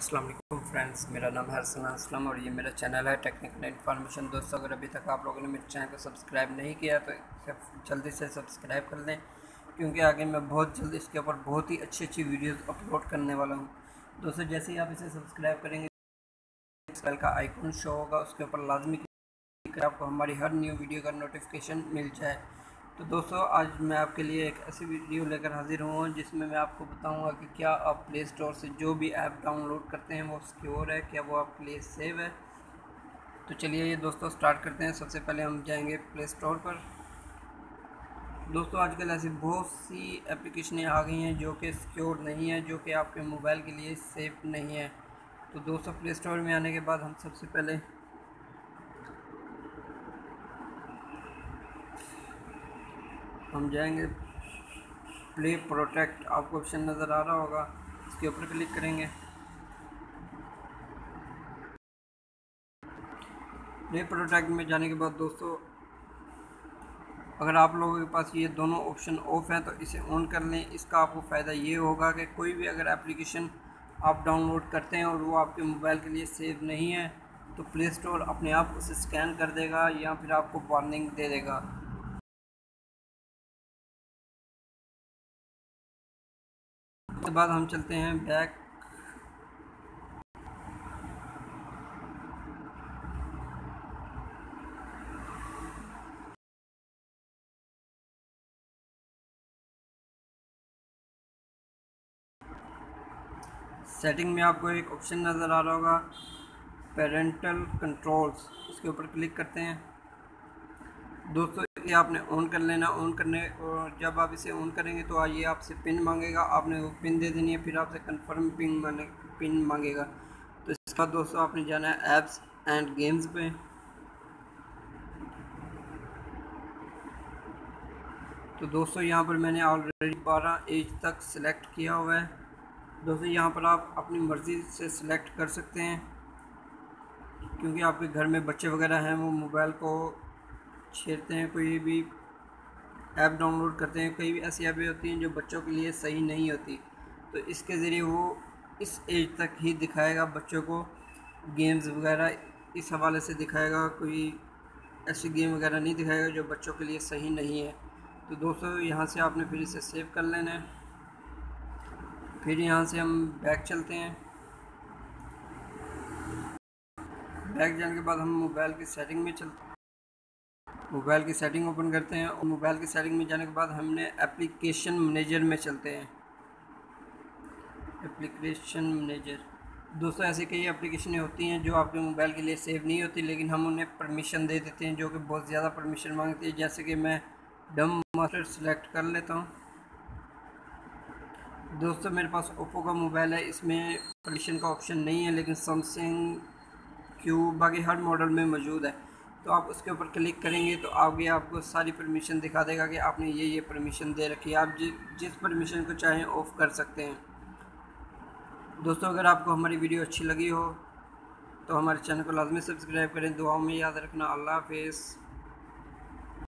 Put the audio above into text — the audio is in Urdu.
السلام علیکم فرینڈس میرا نام ہے ارسلان اسلم اور یہ میرا چینل ہے ٹیکنیکل انفارمیشن دوستوں اگر ابھی تک آپ لوگوں نے میرے چینل کو سبسکرائب نہیں کیا تو جلدی سے سبسکرائب کر دیں کیونکہ آگے میں بہت جلد اس کے اوپر بہت ہی اچھی اچھی ویڈیوز اپلوڈ کرنے والا ہوں دوستوں جیسے ہی آپ اسے سبسکرائب کریں گے چینل کا آئیکن شو ہوگا اس کے اوپر لازمی آپ کو ہماری ہر نیو ویڈیو کا نوٹیفیکیشن مل جائے تو دوستو، آج میں آپ کے لیے ایک ایسی ویڈیو لے کر حاضر ہوں، جس میں میں آپ کو بتاؤں گا کہ کیا آپ پلے اسٹور سے جو بھی ایپ ڈاؤن لوڈ کرتے ہیں، وہ سکیور ہے، کیا وہ آپ کے لیے سیو ہے۔ تو چلیے، یہ دوستو سٹارٹ کرتے ہیں۔ سب سے پہلے ہم جائیں گے پلے اسٹور پر۔ دوستو، آج کل ایسی بہت سی اپلیکیشنیں آ گئی ہیں جو کہ سکیور نہیں ہیں، جو کہ آپ کے موبائل کے لیے سیف نہیں ہے تو دوستو پلے اسٹور میں آنے کے بعد ہم سب سے پہلے ہم جائیں گے۔ پلے پروٹیکٹ آپ کو آپشن نظر آ رہا ہوگا۔ اس کے اوپر کلک کریں گے۔ پلے پروٹیکٹ میں جانے کے بعد دوستو، اگر آپ لوگوں کے پاس یہ دونوں آپشن آف ہیں تو اسے آن کر لیں۔ اس کا آپ کو فائدہ یہ ہوگا کہ کوئی بھی اگر اپلیکیشن آپ ڈاؤن لوڈ کرتے ہیں اور وہ آپ کے موبائل کے لیے سیو نہیں ہے، تو پلے اسٹور اپنے آپ اسے سکین کر دے گا یا پھر آپ کو وارننگ دے دے گا۔ اس کے بعد ہم چلتے ہیں بیک سیٹنگ میں آپ کو ایک آپشن نظر آ رہا ہوگا پیرنٹل کنٹرولز اس کے اوپر کلک کرتے ہیں. دوستو یہ آپ نے آن کر لینا آن کرنے، اور جب آپ اسے آن کریں گے تو یہ آپ سے پن مانگے گا، آپ نے وہ پن دے دینی ہے، پھر آپ سے کنفرم پن پن مانگے گا۔ تو اس کا دوستو، آپ نے جانا ہے ایپس اینڈ گیمز پہ۔ تو دوستو، یہاں پر میں نے آلریڈی بارہ ایج تک سلیکٹ کیا ہوا ہے۔ دوستو، یہاں پر آپ اپنی مرضی سے سلیکٹ کر سکتے ہیں۔ کیونکہ آپ کے گھر میں بچے وغیرہ ہیں، وہ موبائل کو چھیڑتے ہیں، کوئی بھی ایپ ڈاؤن لوڈ کرتے ہیں، کوئی بھی ایسی ایپیں ہوتی ہیں جو بچوں کے لیے صحیح نہیں ہوتی۔ تو اس کے ذریعے وہ اس ایج تک ہی دکھائے گا بچوں کو گیمز وغیرہ، اس حوالے سے دکھائے گا، کوئی ایسی گیم وغیرہ نہیں دکھائے گا جو بچوں کے لیے صحیح نہیں ہے۔ تو دوستو، یہاں سے آپ نے پھر اسے سیو کر لینا ہے۔ پھر یہاں سے ہم بیک چلتے ہیں۔ بیک جانے کے بعد ہم موبائل کی سیٹنگ میں چلتے ہیں۔ موبائل کی سیٹنگ اوپن کرتے ہیں اور موبائل کی سیٹنگ میں جانے کے بعد ہم نے اپلیکیشن منیجر میں چلتے ہیں۔ اپلیکیشن منیجر دوستوں ایسی کئی اپلیکیشنیں ہوتی ہیں جو آپ کے موبائل کے لیے سیو نہیں ہوتی، لیکن ہم انہیں پرمیشن دے دیتے ہیں جو کہ بہت زیادہ پرمیشن مانگتی ہے جیسے کہ میں ڈم ماسٹر سلیکٹ کر لیتا ہوں۔ دوستوں میرے پاس اوپو کا موبائل ہے، اس میں پرمیشن کا آپشن نہیں ہے، لیکن سمسنگ کیو باقی ہر ماڈل میں موجود ہے۔ تو آپ اس کے اوپر کلک کریں گے تو آگے آپ کو ساری پرمیشن دکھا دے گا کہ آپ نے یہ یہ پرمیشن دے رکھی ہے۔ آپ جی- جس پرمیشن کو چاہیں آف کر سکتے ہیں۔ دوستو، اگر آپ کو ہماری ویڈیو اچھی لگی ہو تو ہمارے چینل کو لازمی سبسکرائب کریں۔ دعاؤں میں یاد رکھنا۔ اللہ حافظ۔